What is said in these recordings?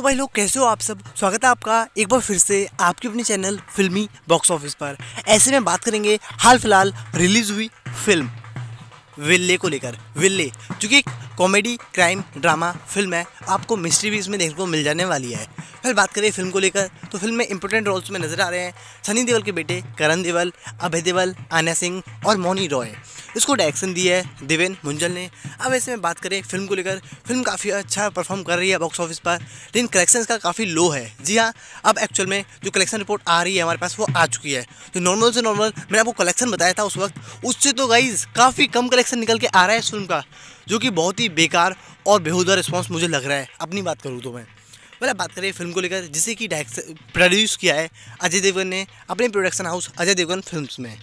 तो भाई लोग, कैसे हो आप सब? स्वागत है आपका एक बार फिर से आपके अपने चैनल फिल्मी बॉक्स ऑफ़िस पर। ऐसे में बात करेंगे, हाल फ़िलहाल रिलीज़ हुई फ़िल्म विल्ले को लेकर। विल्ले जो कि एक कॉमेडी क्राइम ड्रामा फ़िल्म है, आपको मिस्ट्री भी इसमें देखने को मिल जाने वाली है। फिर बात करें फ़िल्म को लेकर तो फ़िल्म में इंपॉर्टेंट रोल्स में नज़र आ रहे हैं सनी देवल के बेटे करण देवल अभय देवल आन्या सिंह और मोनी रॉय। इसको डायरेक्शन दी है देवेन मुंजल ने। अब ऐसे में बात करें फ़िल्म को लेकर, फ़िल्म काफ़ी अच्छा परफॉर्म कर रही है बॉक्स ऑफ़िस पर, लेकिन कलेक्शन का काफ़ी लो है। जी हाँ अब एक्चुअल में जो कलेक्शन रिपोर्ट आ रही है हमारे पास, वो आ चुकी है। तो नॉर्मल से नॉर्मल मैंने आपको कलेक्शन बताया था उस वक्त, उससे तो गाइज़ काफ़ी कम कलेक्शन निकल के आ रहा है इस फ़िल्म का, जो कि बहुत ही बेकार और बेहुदा रिस्पॉन्स मुझे लग रहा है। अपनी बात करूँ तो मैं। पहले बात करें फ़िल्म को लेकर, जिसे कि प्रोड्यूस किया है अजय देवगन ने अपने production house Ajay Devgan films में।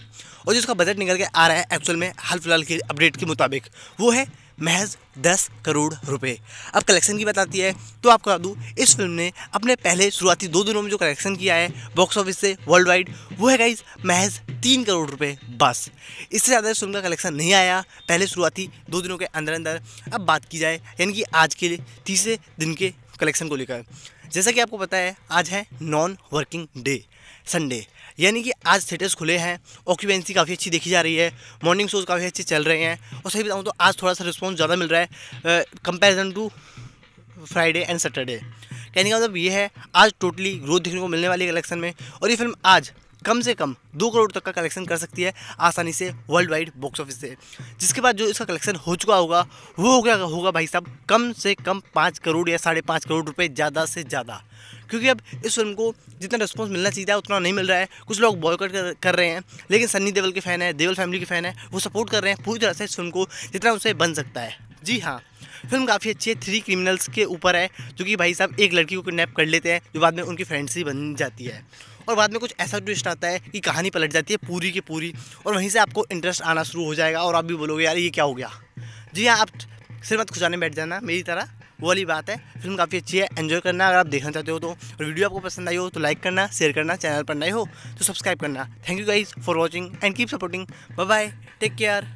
और जिसका बजट निकल के आ रहा है एक्चुअल में, हाल फ़िलहाल की अपडेट के मुताबिक, वो है महज दस करोड़ रुपए। अब कलेक्शन की बात आती है तो आपको बता दूँ इस फ़िल्म ने अपने पहले शुरुआती दो दिनों में जो कलेक्शन किया है बॉक्स ऑफ़िस से वर्ल्ड वाइड वो है गाइज़ महज तीन करोड़ रुपए बस। इससे ज़्यादा इस फ़िल्म का कलेक्शन नहीं आया पहले शुरुआती दो दिनों के अंदर अंदर अब बात की जाए, यानी कि आज के तीसरे दिन के कलेक्शन को लेकर जैसा कि आपको पता है, आज है नॉन वर्किंग डे संडे यानी कि आज थिएटर्स खुले हैं ऑक्यूपेंसी काफ़ी अच्छी देखी जा रही है मॉर्निंग शोज़ काफ़ी अच्छे चल रहे हैं। और सही बताऊँ तो आज थोड़ा सा रिस्पॉन्स ज़्यादा मिल रहा है comparison to Friday and Saturday कहने का मतलब ये है, आज टोटली ग्रोथ देखने को मिलने वाली है कलेक्शन में। और ये फ़िल्म आज कम से कम दो करोड़ तक का कलेक्शन कर सकती है आसानी से वर्ल्ड वाइड बॉक्स ऑफ़िस से। जिसके बाद जो इसका कलेक्शन हो चुका होगा वो हो गया होगा भाई साहब कम से कम पाँच करोड़ या साढ़े पाँच करोड़ रुपए ज़्यादा से ज़्यादा। क्योंकि अब इस फ़िल्म को जितना रिस्पॉन्स मिलना चाहिए उतना नहीं मिल रहा है। कुछ लोग बॉयकट कर, कर रहे हैं लेकिन सन्नी देवल के फ़ैन है देवल फैमिली के फ़ैन है वो सपोर्ट कर रहे हैं पूरी तरह से इस फ़िल्म को जितना उनसे बन सकता है। जी हाँ फ़िल्म काफ़ी अच्छी है थ्री क्रिमिनल्स के ऊपर है, जो कि भाई साहब एक लड़की को किडनैप कर लेते हैं, जो बाद में उनकी फ्रेंड्स ही बन जाती है। और बाद में कुछ ऐसा ट्विस्ट आता है कि कहानी पलट जाती है पूरी की पूरी, और वहीं से आपको इंटरेस्ट आना शुरू हो जाएगा, और आप भी बोलोगे, यार, ये क्या हो गया? जी हाँ आप सिर मत खुजाने बैठ जाना, मेरी तरह, वो वाली बात है। फ़िल्म काफ़ी अच्छी है एंजॉय करना, अगर आप देखना चाहते हो तो। और वीडियो आपको पसंद आई हो तो लाइक करना शेयर करना चैनल पर नए हो तो सब्सक्राइब करना। Thank you guys for watching and keep supporting bye bye take care